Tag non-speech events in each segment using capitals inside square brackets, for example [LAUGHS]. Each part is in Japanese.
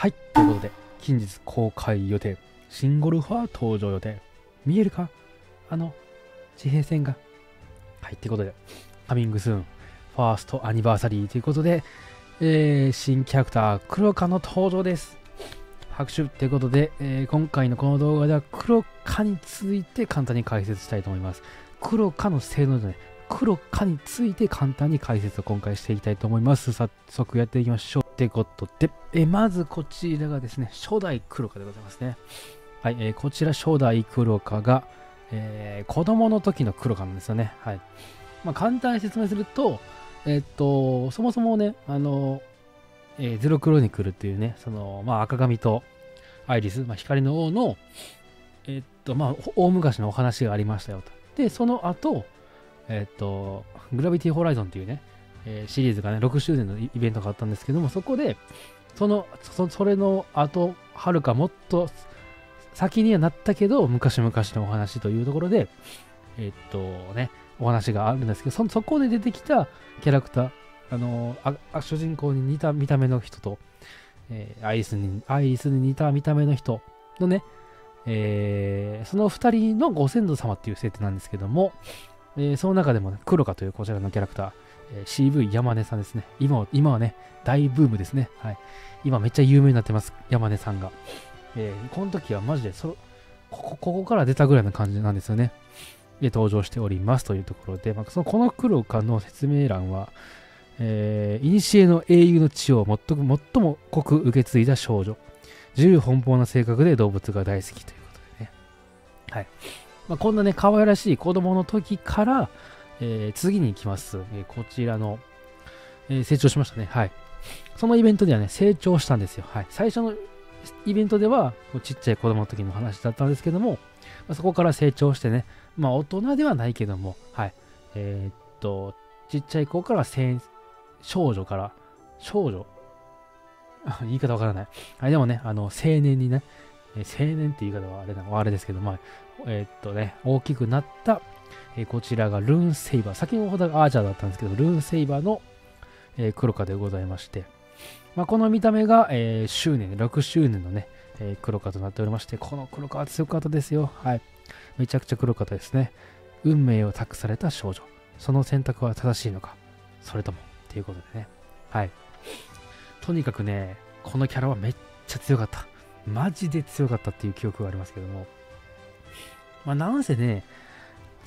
はい、ということで、近日公開予定、シンゴルファー登場予定。見えるか？あの、地平線が。はい、ということで、カミングスーン、ファーストアニバーサリーということで、えー、新キャラクター、黒カの登場です。拍手ということで、えー、今回のこの動画では黒カについて簡単に解説したいと思います。黒カの性能でね、黒カについて簡単に解説を今回していきたいと思います。早速やっていきましょう。ってことで、えまずこちらがですね、初代黒カでございますね。はい、えー、こちら初代黒カが、えー、子供の時の黒カなんですよね。はい。まあ、簡単に説明すると、えー、っと、そもそもね、あの、えー、ゼロクロニクルっていうね、その、まあ、赤髪とアイリス、まあ、光の王の、えー、っと、まあ、大昔のお話がありましたよと。で、その後、えっと、グラビティホライゾンっていうね、えー、シリーズがね、6周年のイベントがあったんですけども、そこで、その、そそれの後、はるかもっと先にはなったけど、昔々のお話というところで、えー、っとね、お話があるんですけど、そそこで出てきたキャラクター、あのあ主人公に似た見た目の人と、えー、アイリスに、アイリスに似た見た目の人のね、えー、その2人のご先祖様っていう設定なんですけども、えー、その中でも、ね、黒カというこちらのキャラクター、え CV 山根さんですね。今今はね、大ブームですね。はい。今めっちゃ有名になってます、山根さんが。えー、この時はマジでそここ、ここから出たぐらいの感じなんですよね。で、登場しておりますというところで、まあ、そのこの黒カの説明欄は、えー、古の英雄の血を最も最も濃く受け継いだ少女。自由奔放な性格で動物が大好きということでね。はい。まあ、こんなね、可愛らしい子供の時から、えー、次に行きます。えー、こちらの、えー、成長しましたね。はい。そのイベントではね、成長したんですよ。はい。最初のイベントでは、ちっちゃい子供の時の話だったんですけども、まあ、そこから成長してね、まあ大人ではないけども、はい。えー、っと、ちっちゃい子から少女から、少女？[LAUGHS] 言い方わからない。はい、でもね、あの、青年にね、え青年って言い方はあれだ、あれですけど、まあ、えー、っとね、大きくなった、えー、こちらがルーンセイバー。先ほどアーチャーだったんですけど、ルーンセイバーの、えー、黒カでございまして、まあ、この見た目が、えー、周年、6周年のね、えー、黒カとなっておりまして、この黒カは強かったですよ。はい。めちゃくちゃ黒かったですね。運命を託された少女。その選択は正しいのかそれともっていうことでね。はい。とにかくね、このキャラはめっちゃ強かった。マジで強かったっていう記憶がありますけども。まあ、なんせね、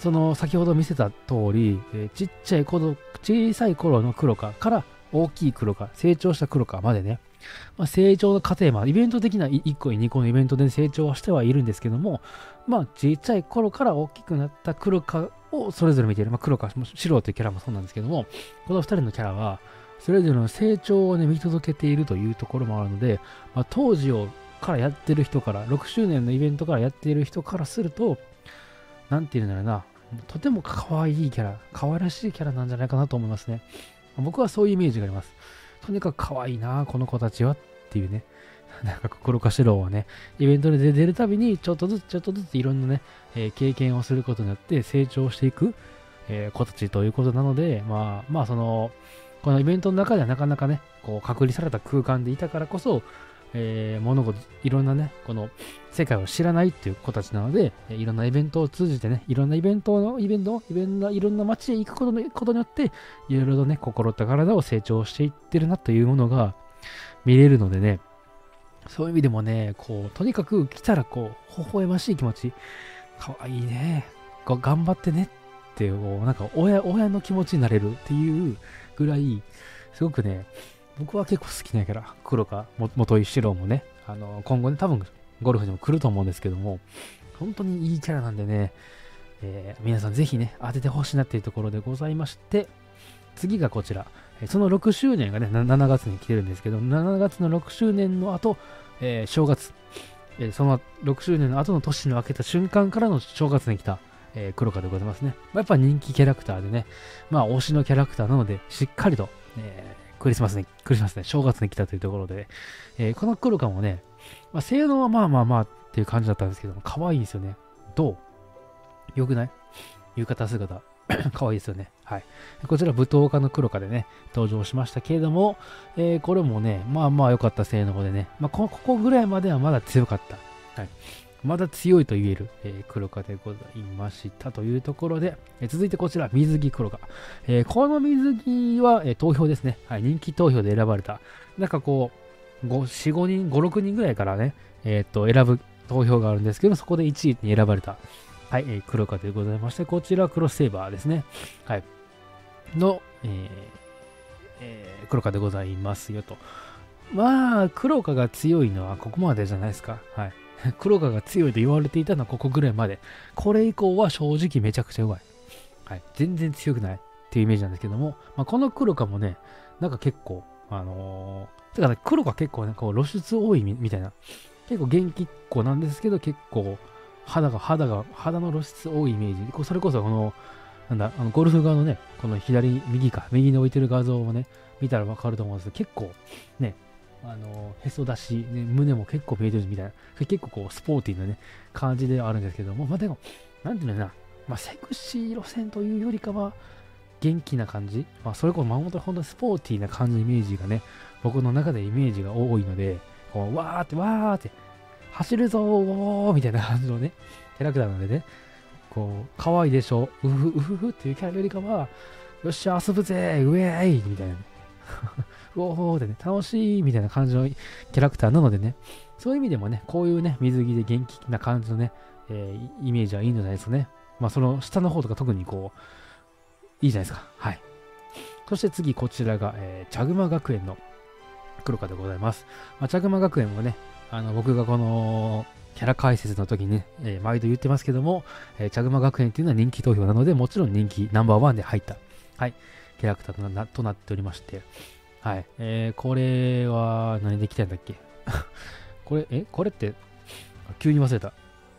その先ほど見せた通り、えー、ちっちゃい頃、小さい頃の黒カから大きい黒カ、成長した黒カまでね、まあ、成長の過程、まあ、イベント的な1個2個のイベントで成長はしてはいるんですけども、まあ、小さい頃から大きくなった黒カをそれぞれ見ている。まあ、黒カ、白というキャラもそうなんですけども、この2人のキャラは、それぞれの成長をね、見届けているというところもあるので、まあ、当時をからやってる人から、6周年のイベントからやっている人からすると、なんていうんだろうな、とても可愛いキャラ、可愛らしいキャラなんじゃないかなと思いますね。僕はそういうイメージがあります。とにかく可愛いな、この子たちはっていうね。[LAUGHS] なんか心かしろはね、イベントで出るたびに、ちょっとずつちょっとずついろんなね、えー、経験をすることによって成長していく、えー、子たちということなので、まあ、まあその、このイベントの中ではなかなかね、こう隔離された空間でいたからこそ、えー、物事、いろんなね、この世界を知らないっていう子たちなので、いろんなイベントを通じてね、いろんなイベントの、イベント、イベント、いろんな街へ行くことのことによって、いろいろとね、心と体を成長していってるなというものが見れるのでね、そういう意味でもね、こう、とにかく来たらこう、微笑ましい気持ち、かわいいね、頑張ってねって、こう、なんか親、親の気持ちになれるっていうぐらい、すごくね、僕は結構好きなキャラ、黒か元井四郎もね、あの、今後ね、多分ゴルフにも来ると思うんですけども、本当にいいキャラなんでね、えー、皆さんぜひね、当ててほしいなっていうところでございまして、次がこちら。その6周年がね、7月に来てるんですけど、7月の6周年の後、えー、正月、えー、その6周年の後の年の明けた瞬間からの正月に来た、えー、黒川でございますね。まあ、やっぱ人気キャラクターでね、まあ推しのキャラクターなので、しっかりと、えクリスマスに、クリスマスね、正月に来たというところで、えー、このクルカもね、まあ、性能はまあまあまあっていう感じだったんですけども、可愛いんですよね。どう？よくない？浴衣姿。[CLEARS THROAT] 可愛いですよね。はい。こちら、舞踏家の黒カでね、登場しましたけれども、えー、これもね、まあまあ良かった性能でね、まあこ、ここぐらいまではまだ強かった。はい。まだ強いと言える、えー、黒カでございましたというところで、えー、続いてこちら、水着黒カ。えー、この水着は、え投票ですね。はい。人気投票で選ばれた。なんかこう、4、5人、5、6人ぐらいからね、えっ、と、選ぶ投票があるんですけど、そこで1位に選ばれた。はい、えー、黒カでございまして、こちらクロスセーバーですね。はい。の、ええ、黒カでございますよと。まあ、黒カが強いのはここまでじゃないですか。はい。[LAUGHS] 黒カが強いと言われていたのはここぐらいまで。これ以降は正直めちゃくちゃ弱い。はい。全然強くないっていうイメージなんですけども、まあ、この黒カもね、なんか結構、あのー、てか、ね、黒カ結構ね、こう露出多いみたいな。結構元気っ子なんですけど、結構、肌が、肌が、肌の露出多いイメージ。こそれこそこの、なんだ、あのゴルフ側のね、この左、右か、右に置いてる画像をね、見たらわかると思うんですけど、結構、ね、あの、へそ出し、ね、胸も結構見えてるみたいな、結構こう、スポーティーなね、感じではあるんですけども、まあでも、なんていうのかな、まあ、セクシー路線というよりかは、元気な感じ、まあ、それこそ、まあ、本当に本当にスポーティーな感じのイメージがね、僕の中でイメージが多いので、こう、わーって、わーって、走るぞーみたいな感じのね、キャラクターなのでね、こう、可愛いでしょ、うふうふふっていうキャラよりかは、よっしゃ、遊ぶぜーウェーイみたいな、ね、[LAUGHS] うおーってね、楽しいみたいな感じのキャラクターなのでね、そういう意味でもね、こういうね、水着で元気な感じのね、えー、イメージはいいんじゃないですかね。まあ、その下の方とか特にこう、いいじゃないですか。はい。そして次、こちらが、えー、チャグマ学園の黒川でございます。まあ、チャグマ学園もね、あの、僕がこの、キャラ解説の時にね、えー、毎度言ってますけども、えー、チャグマ学園っていうのは人気投票なので、もちろん人気ナンバーワンで入った、はい、キャラクターとなとなっておりまして、はい、えー、これは何で来たんだっけ？[LAUGHS] これ、え、これって、急に忘れた。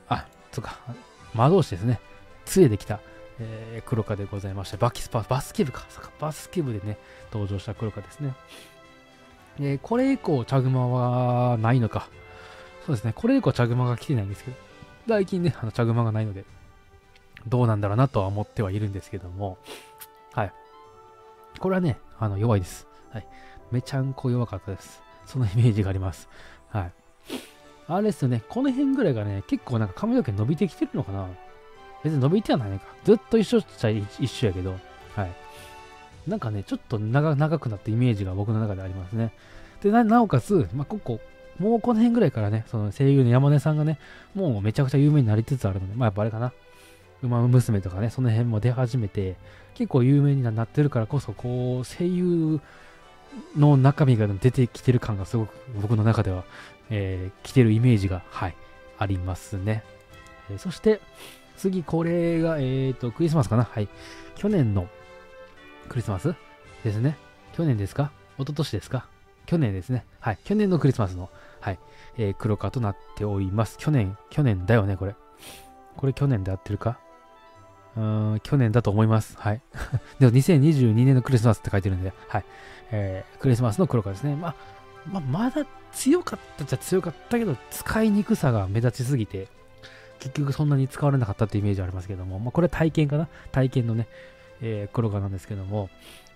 あ、そっか、魔導士ですね。杖で来た、えー、黒カでございまして、バキスパ、バスケ部か、バスケ部でね、登場した黒カですね。えー、これ以降、チャグマはないのか。そうですね、これ以降、チャグマが来てないんですけど、最近ね、あのチャグマがないので、どうなんだろうなとは思ってはいるんですけども、これはね、あの、弱いです。はい。めちゃんこ弱かったです。そのイメージがあります。はい。あれですよね、この辺ぐらいがね、結構なんか髪の毛伸びてきてるのかな別に伸びてはないのか。ずっと一緒っちゃ一緒やけど、はい。なんかね、ちょっと長くなったイメージが僕の中でありますね。で、ななおかつ、まあ、ここ、もうこの辺ぐらいからね、その声優の山根さんがね、もうめちゃくちゃ有名になりつつあるので、まあやっぱあれかな。馬娘とかね、その辺も出始めて、結構有名になってるからこそ、こう、声優の中身が出てきてる感がすごく僕の中では、えー、来てるイメージが、はい、ありますね。えー、そして、次、これが、えっ、ー、と、クリスマスかな？はい。去年のクリスマスですね。去年ですか？一昨年ですか？去年ですね。はい。去年のクリスマスの、はい。えー、黒川となっております。去年、去年だよね、これ。これ去年で合ってるか？うん、去年だと思います。はい。[LAUGHS] でも2022年のクリスマスって書いてるんで、はい。えー、クリスマスの黒川ですね。まあ、ま、まだ強かったっちゃ強かったけど、使いにくさが目立ちすぎて、結局そんなに使われなかったってイメージありますけども、まあ、これは体験かな？体験のね、えー、黒川なんですけども、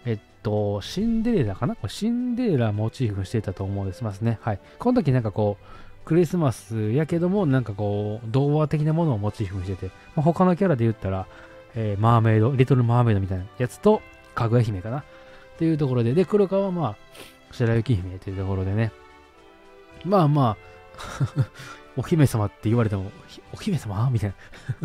えっと、シンデレラかな？シンデレラモチーフしてたと思うんですますね。はい。この時なんかこう、クリスマスやけども、なんかこう、童話的なものをモチーフにしてて、まあ、他のキャラで言ったら、えー、マーメイド、リトルマーメイドみたいなやつと、かぐや姫かなっていうところで、で、黒川はまあ、白雪姫というところでね、まあまあ [LAUGHS] お姫様って言われても、お姫様？みたいな。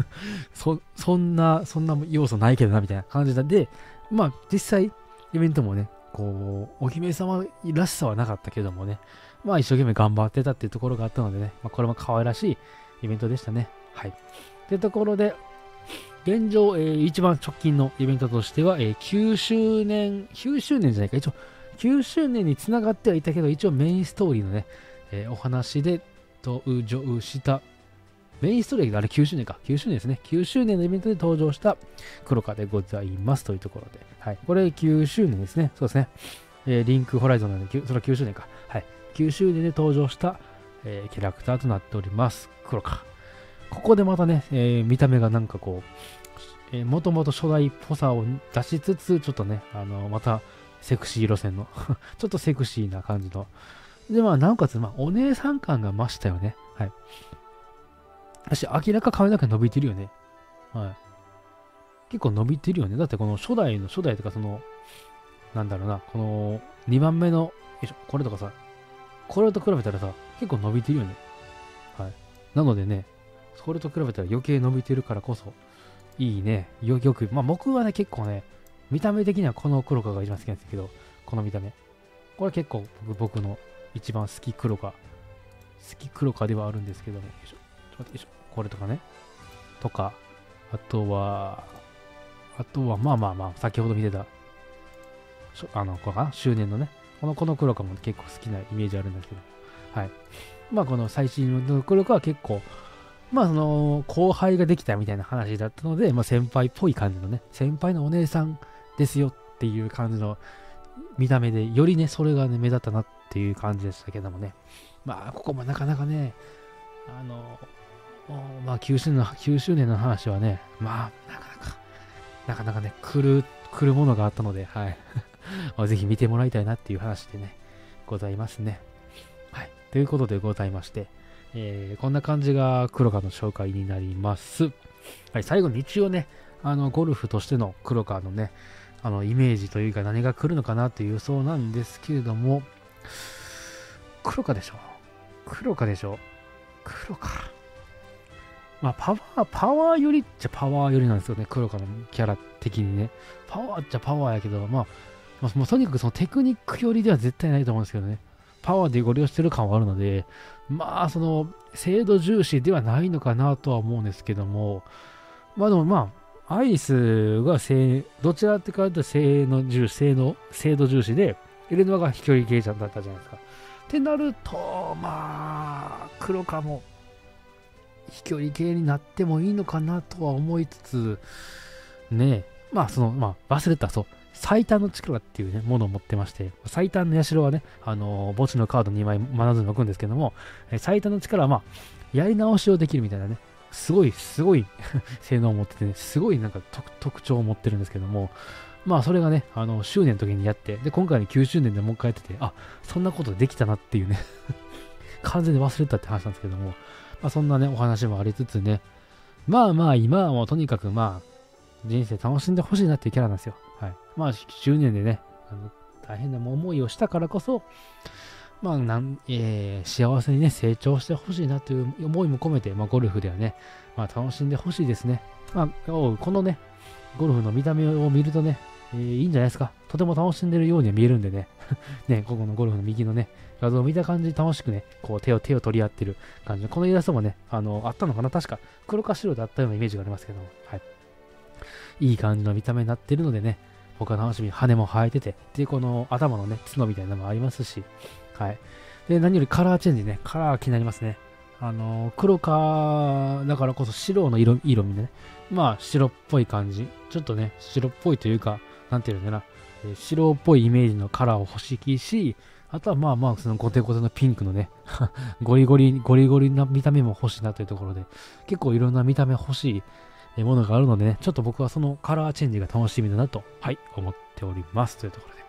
[LAUGHS] そ、そんな、そんな要素ないけどな、みたいな感じなんで、まあ、実際、イベントもね、こう、お姫様らしさはなかったけどもね、まあ、一生懸命頑張ってたっていうところがあったのでね、まあ、これも可愛らしいイベントでしたね。はい。というところで、現状、えー、一番直近のイベントとしては、えー、9周年、9周年じゃないか、一応、9周年につながってはいたけど、一応メインストーリーのね、えー、お話で登場したメインストーリーがあれ9周年か。9周年ですね。9周年のイベントで登場した黒川でございますというところで。はい。これ9周年ですね。そうですね。えー、リンクホライゾンなんで、それは9周年か。はい。9周年で登場した、えー、キャラクターとなっております。黒川。ここでまたね、えー、見た目がなんかこう、えー、もともと初代っぽさを出しつつ、ちょっとね、あの、また、セクシー路線の [LAUGHS] ちょっとセクシーな感じの。で、まあ、なおかつ、まあ、お姉さん感が増したよね。はい。私、明らか髪の毛伸びてるよね。はい。結構伸びてるよね。だって、この初代の、初代とか、その、なんだろうな、この、2番目の、これとかさ、これと比べたらさ、結構伸びてるよね。はい。なのでね、それと比べたら余計伸びてるからこそ、いいね。よよく、まあ僕はね、結構ね、見た目的にはこの黒川が一番好きなんですけど、この見た目。これ結構僕僕の一番好き黒川。好き黒川ではあるんですけども、よいしょ。ちょっと待って、よいしょ。これとかね。とか、あとは、あとは、まあまあまあ、先ほど見てた、あの、これかな？周年のね。この、この黒川も結構好きなイメージあるんですけど、はい。まあこの最新の黒川は結構、まあその後輩ができたみたいな話だったので、まあ先輩っぽい感じのね、先輩のお姉さんですよっていう感じの見た目で、よりね、それがね、目立ったなっていう感じでしたけどもね。まあここもなかなかね、あの、まあ9周年の、9周年の話はね、まあなかなか、なかなかね、来る、来るものがあったので、はい。[LAUGHS] ぜひ見てもらいたいなっていう話でね、ございますね。はい。ということでございまして、えー、こんな感じが黒川の紹介になります。はい、最後に一応ね、あの、ゴルフとしての黒川のね、あの、イメージというか何が来るのかなっていう予想なんですけれども、黒川でしょ黒川でしょ黒か。まあ、パワー、パワーよりっちゃパワーよりなんですよね、黒川のキャラ的にね。パワーっちゃパワーやけど、まあ、まあ、もうとにかくそのテクニックよりでは絶対ないと思うんですけどね。パワーでご利用してる感はあるので、まあ、その、精度重視ではないのかなとは思うんですけども、まあでもまあ、アイスが性、どちらってかというと性能重視、性能、精度重視で、エレノアが飛距離計算だったじゃないですか。ってなると、まあ、黒川も飛距離系になってもいいのかなとは思いつつ、ねまあその、まあ忘れた、そう、最短の力っていうね、ものを持ってまして、最短の社はね、あのー、墓地のカード2枚学ずに置くんですけども、え最短の力はまあ、やり直しをできるみたいなね、すごい、すごい [LAUGHS] 性能を持っててね、すごいなんか特徴を持ってるんですけども、まあそれがね、あの、周年の時にやって、で、今回の9周年でもう一回やってて、あ、そんなことできたなっていうね [LAUGHS] 完全に忘れたって話なんですけども、まあそんなね、お話もありつつね、まあまあ今はもうとにかくまあ、人生楽しんでほしいなっていうキャラなんですよ。はい。まあ、10年でね、あの大変な思いをしたからこそ、まあなんえー、幸せにね、成長してほしいなという思いも込めて、まあ、ゴルフではね、まあ、楽しんでほしいですね。まあ、このね、ゴルフの見た目を見るとね、えー、いいんじゃないですか。とても楽しんでるようには見えるんでね。[LAUGHS] ね、ここのゴルフの右のね、画像を見た感じ楽しくね、こう手を手を取り合ってる感じこのイラストもね、あの、あったのかな？確か黒か白であったようなイメージがありますけども、はい。いい感じの見た目になってるのでね、僕は楽しみ羽も生えてて、で、この頭のね、角みたいなのもありますし、はい。で、何よりカラーチェンジね、カラー気になりますね。あの、黒か、だからこそ白の色、色味ね、まあ白っぽい感じ。ちょっとね、白っぽいというか、なんていうのかな、え白っぽいイメージのカラーを欲しいし、あとはまあまあ、そのゴテゴテのピンクのね [LAUGHS] ゴリゴリ、ゴリゴリな見た目も欲しいなというところで、結構いろんな見た目欲しいものがあるのでね、ちょっと僕はそのカラーチェンジが楽しみだなと、はい、思っております。というところで、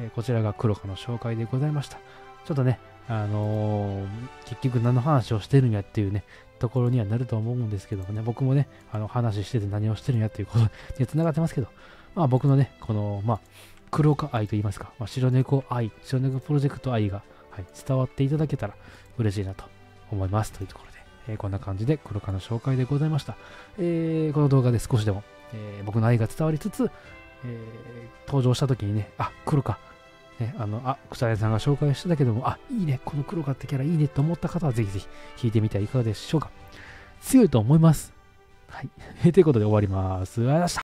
えー、こちらが黒川の紹介でございました。ちょっとね、あのー、結局何の話をしてるんやっていうね、ところにはなると思うんですけどもね、僕もね、あの話してて何をしてるんやっていうことに繋がってますけど、まあ僕のね、この、まあ、黒川愛と言いますか、まあ、白猫愛、白猫プロジェクト愛が、はい、伝わっていただけたら嬉しいなと思います。というところで、えー、こんな感じで黒川の紹介でございました。えー、この動画で少しでも、えー、僕の愛が伝わりつつ、え登場した時にね、あ、黒川、ね、あの、あ、草谷さんが紹介してたけども、あ、いいね、この黒川ってキャラいいねと思った方はぜひぜひ弾いてみてはいかがでしょうか。強いと思います。はい。[LAUGHS] ということで終わります。ありがとうございました。